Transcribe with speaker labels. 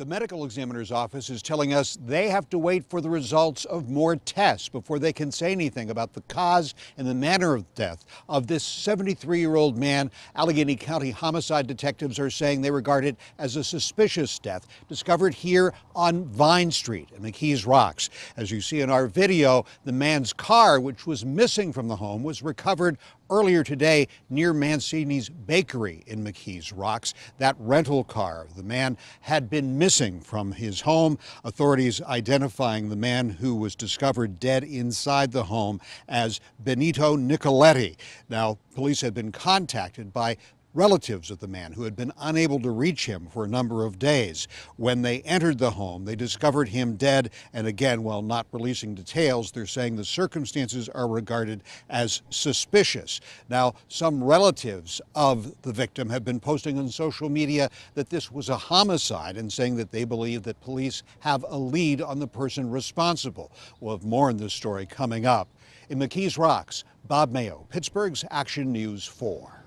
Speaker 1: The medical examiner's office is telling us they have to wait for the results of more tests before they can say anything about the cause and the manner of death of this 73 year old man. Allegheny County homicide detectives are saying they regard it as a suspicious death discovered here on Vine Street in McKees Rocks. As you see in our video, the man's car, which was missing from the home, was recovered earlier today near Mancini's Bakery in McKees Rocks. That rental car, the man had been missing from his home. Authorities identifying the man who was discovered dead inside the home as Benito Nicoletti. Now, police had been contacted by relatives of the man who had been unable to reach him for a number of days. When they entered the home, they discovered him dead. And again, while not releasing details, they're saying the circumstances are regarded as suspicious. Now, some relatives of the victim have been posting on social media that this was a homicide and saying that they believe that police have a lead on the person responsible. We'll have more on this story coming up. In McKees Rocks, Bob Mayo, Pittsburgh's Action News 4.